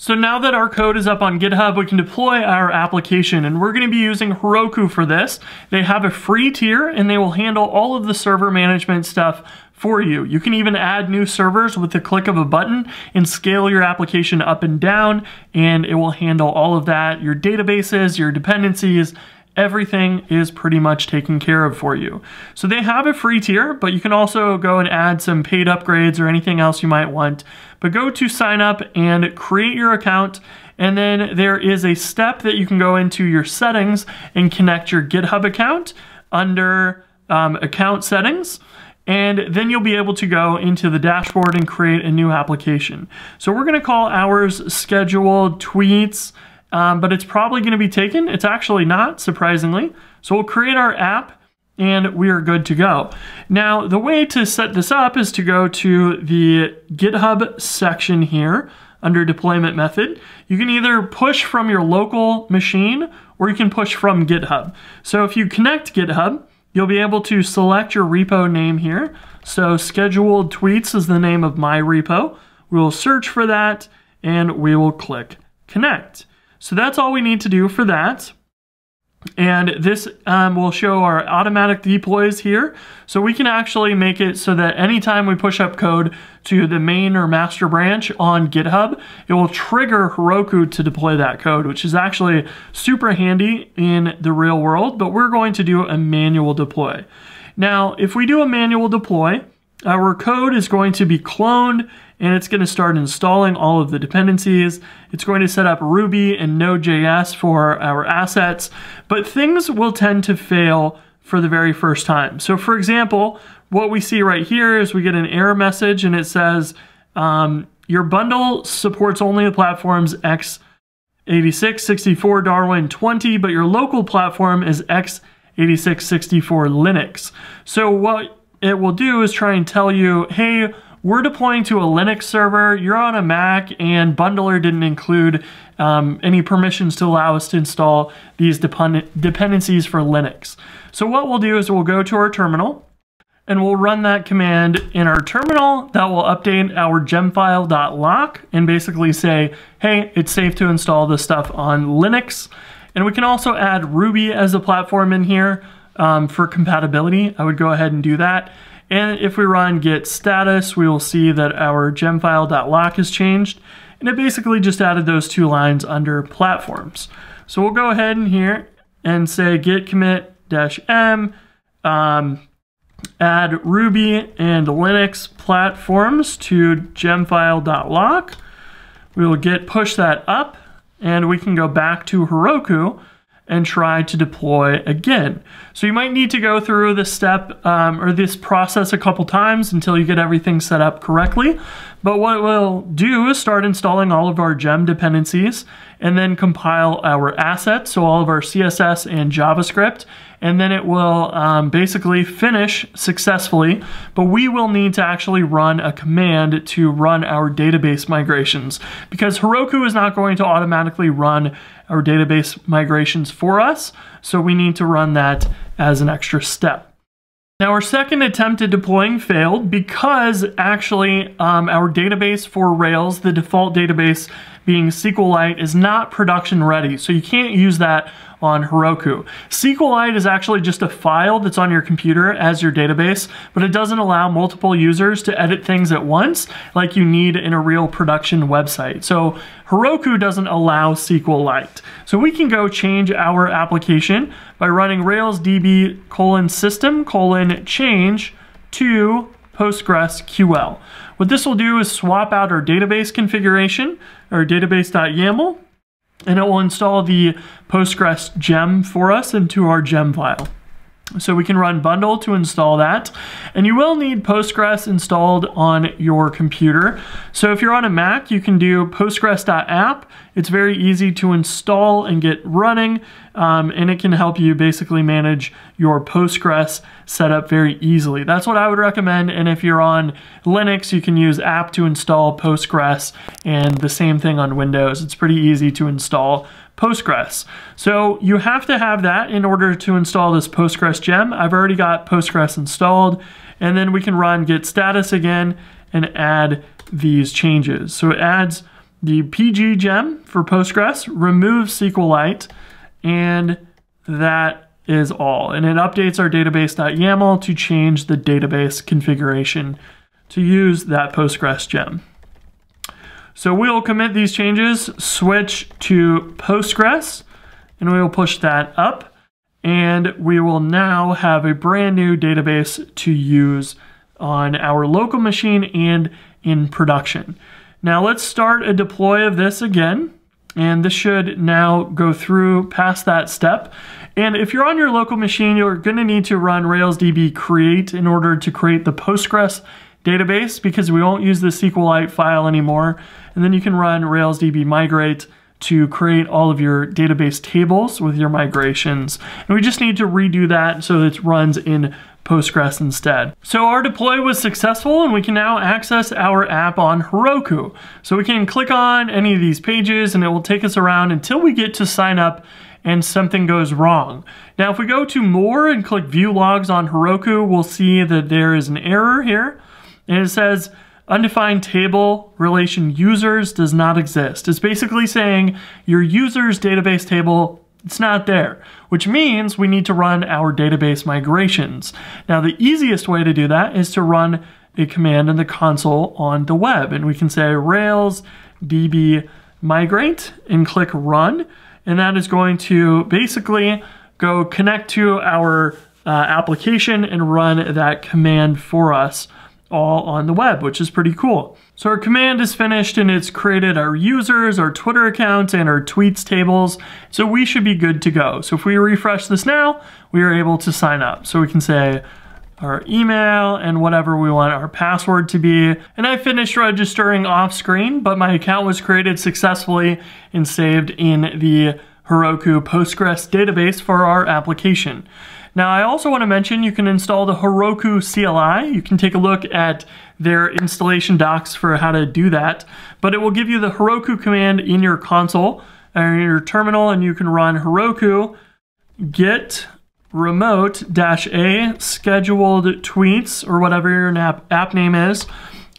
So now that our code is up on GitHub, we can deploy our application and we're gonna be using Heroku for this. They have a free tier and they will handle all of the server management stuff for you. You can even add new servers with the click of a button and scale your application up and down and it will handle all of that, your databases, your dependencies, everything is pretty much taken care of for you. So they have a free tier, but you can also go and add some paid upgrades or anything else you might want. But go to sign up and create your account. And then there is a step that you can go into your settings and connect your GitHub account under um, account settings and then you'll be able to go into the dashboard and create a new application. So we're gonna call ours scheduled tweets um, but it's probably going to be taken. It's actually not, surprisingly. So we'll create our app and we are good to go. Now, the way to set this up is to go to the GitHub section here under deployment method. You can either push from your local machine or you can push from GitHub. So if you connect GitHub, you'll be able to select your repo name here. So scheduled tweets is the name of my repo. We will search for that and we will click connect. So that's all we need to do for that. And this um, will show our automatic deploys here. So we can actually make it so that anytime we push up code to the main or master branch on GitHub, it will trigger Heroku to deploy that code, which is actually super handy in the real world, but we're going to do a manual deploy. Now, if we do a manual deploy, our code is going to be cloned and it's going to start installing all of the dependencies. It's going to set up Ruby and Node.js for our assets, but things will tend to fail for the very first time. So for example, what we see right here is we get an error message and it says, um, your bundle supports only the platforms x86, 64, Darwin, 20, but your local platform is x86, 64, Linux. So what it will do is try and tell you, hey, we're deploying to a Linux server, you're on a Mac, and Bundler didn't include um, any permissions to allow us to install these depend dependencies for Linux. So what we'll do is we'll go to our terminal, and we'll run that command in our terminal that will update our gemfile.lock and basically say, hey, it's safe to install this stuff on Linux. And we can also add Ruby as a platform in here um, for compatibility. I would go ahead and do that. And if we run git status, we will see that our gemfile.lock has changed. And it basically just added those two lines under platforms. So we'll go ahead in here and say git commit dash m, um, add Ruby and Linux platforms to gemfile.lock. We will git push that up and we can go back to Heroku and try to deploy again. So you might need to go through this step um, or this process a couple times until you get everything set up correctly. But what we'll do is start installing all of our gem dependencies and then compile our assets, so all of our CSS and JavaScript, and then it will um, basically finish successfully, but we will need to actually run a command to run our database migrations because Heroku is not going to automatically run our database migrations for us, so we need to run that as an extra step. Now our second attempt at deploying failed because actually um, our database for Rails, the default database being SQLite, is not production ready. So you can't use that on Heroku. SQLite is actually just a file that's on your computer as your database, but it doesn't allow multiple users to edit things at once like you need in a real production website. So Heroku doesn't allow SQLite. So we can go change our application by running Rails DB colon system colon change to PostgreSQL. What this will do is swap out our database configuration, our database.yaml, and it will install the Postgres gem for us into our gem file. So we can run bundle to install that. And you will need Postgres installed on your computer. So if you're on a Mac, you can do postgres.apt. It's very easy to install and get running. Um, and it can help you basically manage your Postgres setup very easily. That's what I would recommend. And if you're on Linux, you can use app to install Postgres and the same thing on Windows. It's pretty easy to install Postgres. So you have to have that in order to install this Postgres gem. I've already got Postgres installed and then we can run git status again and add these changes. So it adds the PG gem for Postgres, remove SQLite, and that is all. And it updates our database.yaml to change the database configuration to use that Postgres gem. So we'll commit these changes, switch to Postgres, and we will push that up. And we will now have a brand new database to use on our local machine and in production. Now let's start a deploy of this again. And this should now go through past that step. And if you're on your local machine, you're gonna need to run RailsDB create in order to create the Postgres database because we won't use the SQLite file anymore. And then you can run RailsDB migrate to create all of your database tables with your migrations. And we just need to redo that so it runs in Postgres instead. So our deploy was successful and we can now access our app on Heroku. So we can click on any of these pages and it will take us around until we get to sign up and something goes wrong. Now if we go to more and click view logs on Heroku, we'll see that there is an error here and it says undefined table relation users does not exist. It's basically saying your users database table it's not there, which means we need to run our database migrations. Now, the easiest way to do that is to run a command in the console on the web. And we can say Rails db migrate and click run. And that is going to basically go connect to our uh, application and run that command for us all on the web, which is pretty cool. So our command is finished and it's created our users, our Twitter accounts, and our tweets tables. So we should be good to go. So if we refresh this now, we are able to sign up. So we can say our email and whatever we want our password to be. And I finished registering off screen, but my account was created successfully and saved in the Heroku Postgres database for our application. Now, I also want to mention you can install the Heroku CLI. You can take a look at their installation docs for how to do that, but it will give you the Heroku command in your console or in your terminal, and you can run Heroku git remote a scheduled tweets or whatever your app, app name is.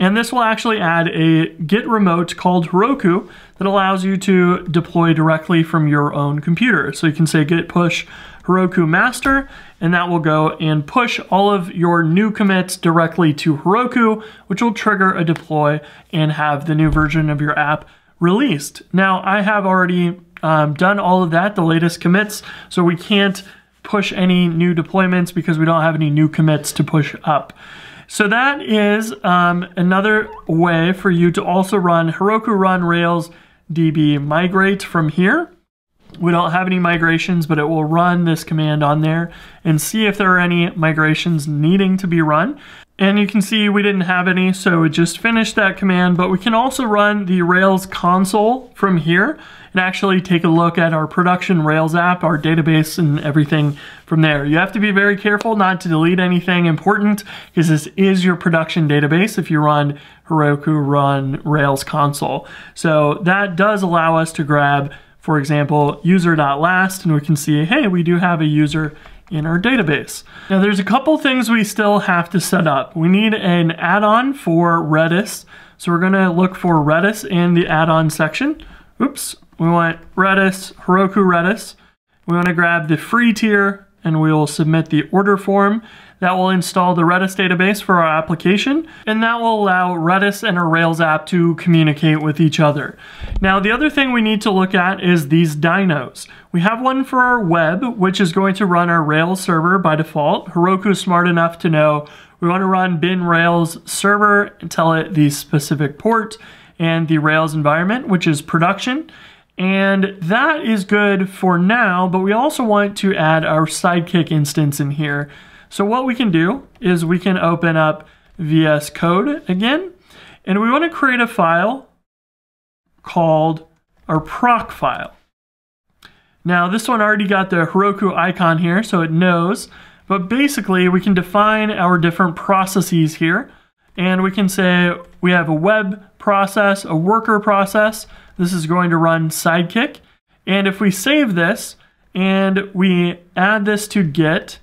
And this will actually add a git remote called Heroku that allows you to deploy directly from your own computer. So you can say git push Heroku master, and that will go and push all of your new commits directly to Heroku, which will trigger a deploy and have the new version of your app released. Now, I have already um, done all of that, the latest commits, so we can't push any new deployments because we don't have any new commits to push up. So that is um, another way for you to also run Heroku Run Rails DB migrate from here. We don't have any migrations, but it will run this command on there and see if there are any migrations needing to be run. And you can see we didn't have any, so it just finished that command, but we can also run the Rails console from here and actually take a look at our production Rails app, our database and everything from there. You have to be very careful not to delete anything important because this is your production database if you run Heroku run Rails console. So that does allow us to grab for example, user.last, and we can see, hey, we do have a user in our database. Now there's a couple things we still have to set up. We need an add-on for Redis. So we're gonna look for Redis in the add-on section. Oops, we want Redis, Heroku Redis. We wanna grab the free tier and we will submit the order form. That will install the Redis database for our application, and that will allow Redis and our Rails app to communicate with each other. Now, the other thing we need to look at is these dynos. We have one for our web, which is going to run our Rails server by default. Heroku is smart enough to know we want to run bin Rails server and tell it the specific port and the Rails environment, which is production. And that is good for now, but we also want to add our Sidekiq instance in here. So what we can do is we can open up VS Code again, and we want to create a file called our Procfile. Now this one already got the Heroku icon here, so it knows, but basically we can define our different processes here, and we can say we have a web process, a worker process, this is going to run Sidekiq. And if we save this and we add this to Git,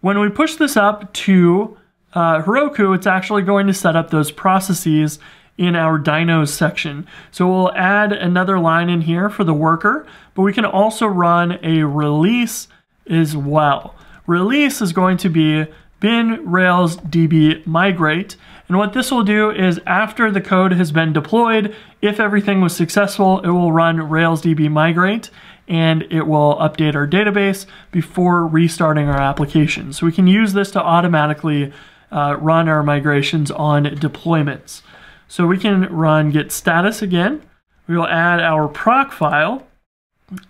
when we push this up to uh, Heroku, it's actually going to set up those processes in our dynos section. So we'll add another line in here for the worker, but we can also run a release as well. Release is going to be bin rails db migrate. And what this will do is after the code has been deployed, if everything was successful, it will run rails db migrate and it will update our database before restarting our application. So we can use this to automatically uh, run our migrations on deployments. So we can run git status again. We will add our Procfile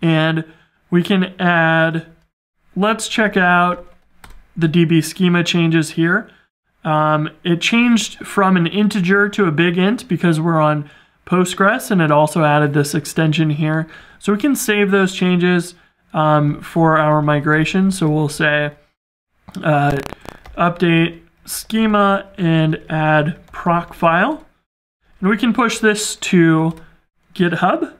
and we can add, let's check out the DB schema changes here. Um, it changed from an integer to a big int because we're on Postgres and it also added this extension here. So we can save those changes um, for our migration. So we'll say uh, update schema and add Procfile. And we can push this to GitHub,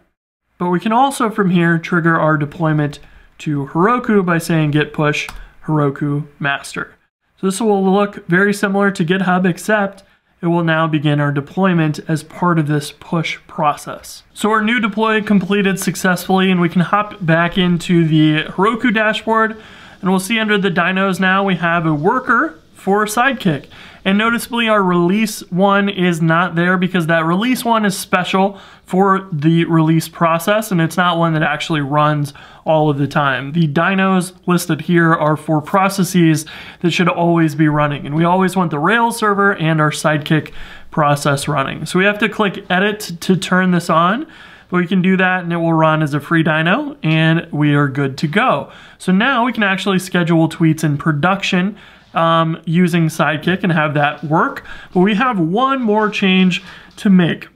but we can also from here trigger our deployment to Heroku by saying git push Heroku master. So this will look very similar to GitHub, except it will now begin our deployment as part of this push process. So our new deploy completed successfully and we can hop back into the Heroku dashboard and we'll see under the dynos now we have a worker for Sidekiq. And noticeably our release one is not there because that release one is special for the release process and it's not one that actually runs all of the time. The dynos listed here are for processes that should always be running and we always want the Rails server and our Sidekiq process running. So we have to click edit to turn this on but we can do that and it will run as a free dyno and we are good to go. So now we can actually schedule tweets in production um, using Sidekiq and have that work. But we have one more change to make.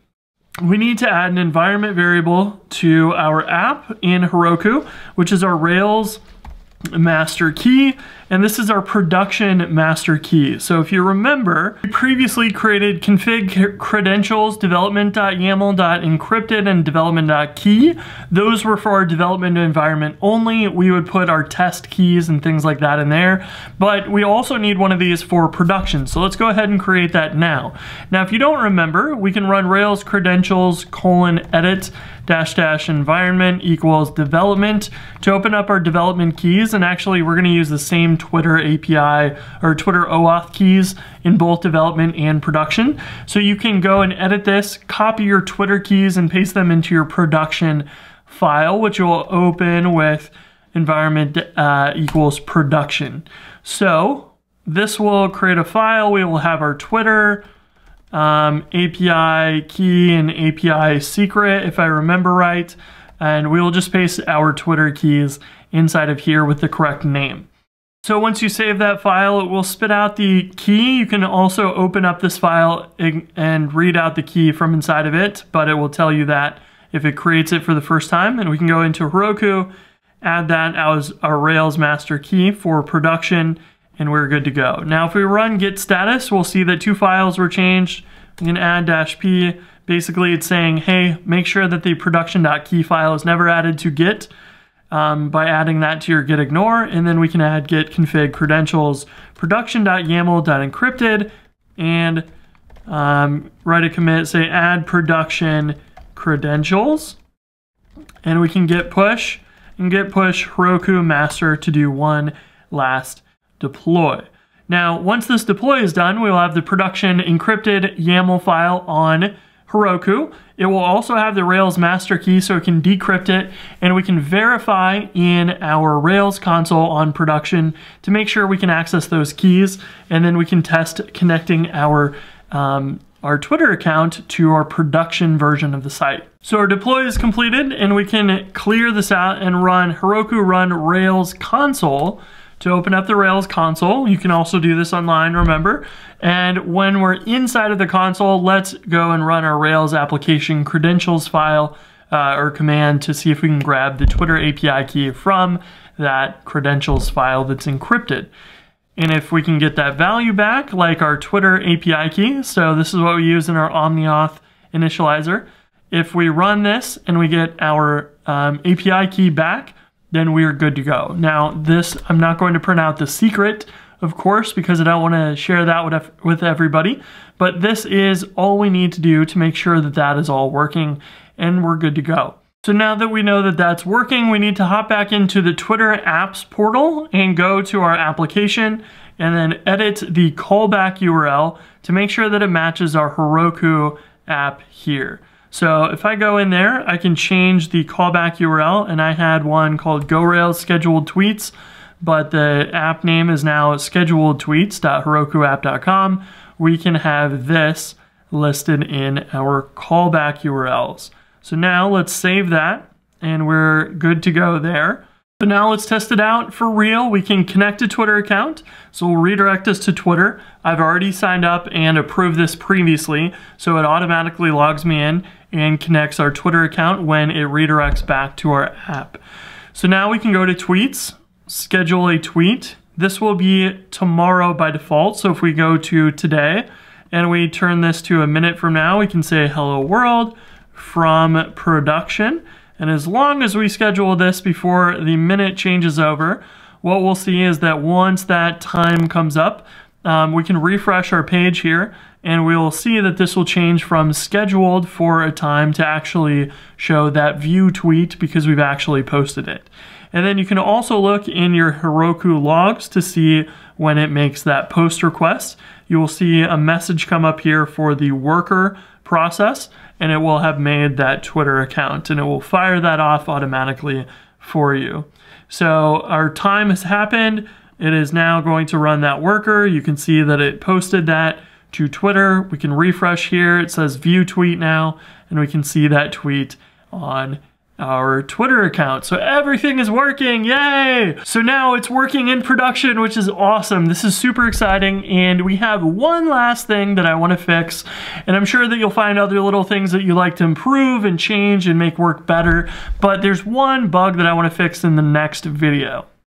We need to add an environment variable to our app in Heroku, which is our Rails master key, and this is our production master key. So if you remember, we previously created config credentials, development.yaml.encrypted, and development.key. Those were for our development environment only. We would put our test keys and things like that in there, but we also need one of these for production. So let's go ahead and create that now. Now, if you don't remember, we can run Rails credentials colon edit dash dash environment equals development to open up our development keys. And actually, we're going to use the same Twitter API or Twitter OAuth keys in both development and production. So you can go and edit this, copy your Twitter keys, and paste them into your production file, which will open with environment uh, equals production. So this will create a file. We will have our Twitter um, API key and API secret, if I remember right. And we will just paste our Twitter keys inside of here with the correct name. So once you save that file, it will spit out the key. You can also open up this file and read out the key from inside of it, but it will tell you that if it creates it for the first time. And we can go into Heroku, add that as our Rails master key for production, and we're good to go. Now, if we run git status, we'll see that two files were changed. We can add dash p. Basically, it's saying, hey, make sure that the production.key file is never added to git um, by adding that to your git ignore. And then we can add git config credentials production.yaml.encrypted and um, write a commit, say add production credentials. And we can git push and git push Heroku master to do one last deploy. Now, once this deploy is done, we will have the production encrypted YAML file on Heroku. It will also have the Rails master key so it can decrypt it and we can verify in our Rails console on production to make sure we can access those keys and then we can test connecting our um, our Twitter account to our production version of the site. So our deploy is completed and we can clear this out and run Heroku run Rails console to open up the Rails console. You can also do this online, remember. And when we're inside of the console, let's go and run our Rails application credentials file uh, or command to see if we can grab the Twitter API key from that credentials file that's encrypted. And if we can get that value back, like our Twitter API key, so this is what we use in our OmniAuth initializer. If we run this and we get our um, API key back, then we are good to go. Now this, I'm not going to print out the secret of course, because I don't want to share that with, with everybody. But this is all we need to do to make sure that that is all working and we're good to go. So now that we know that that's working, we need to hop back into the Twitter apps portal and go to our application and then edit the callback URL to make sure that it matches our Heroku app here. So if I go in there, I can change the callback URL and I had one called GoRails scheduled tweets, but the app name is now scheduledtweets.herokuapp.com. We can have this listed in our callback URLs. So now let's save that and we're good to go there. So now let's test it out for real. We can connect a Twitter account. So we'll redirect us to Twitter. I've already signed up and approved this previously. So it automatically logs me in and connects our Twitter account when it redirects back to our app. So now we can go to tweets, schedule a tweet. This will be tomorrow by default. So if we go to today and we turn this to a minute from now, we can say hello world from production. And as long as we schedule this before the minute changes over, what we'll see is that once that time comes up, um, we can refresh our page here and we will see that this will change from scheduled for a time to actually show that view tweet because we've actually posted it. And then you can also look in your Heroku logs to see when it makes that post request. You will see a message come up here for the worker process and it will have made that Twitter account and it will fire that off automatically for you. So our time has happened. It is now going to run that worker. You can see that it posted that to Twitter. We can refresh here. It says view tweet now, and we can see that tweet on our Twitter account. So everything is working, yay! So now it's working in production, which is awesome. This is super exciting, and we have one last thing that I wanna fix, and I'm sure that you'll find other little things that you like to improve and change and make work better, but there's one bug that I wanna fix in the next video.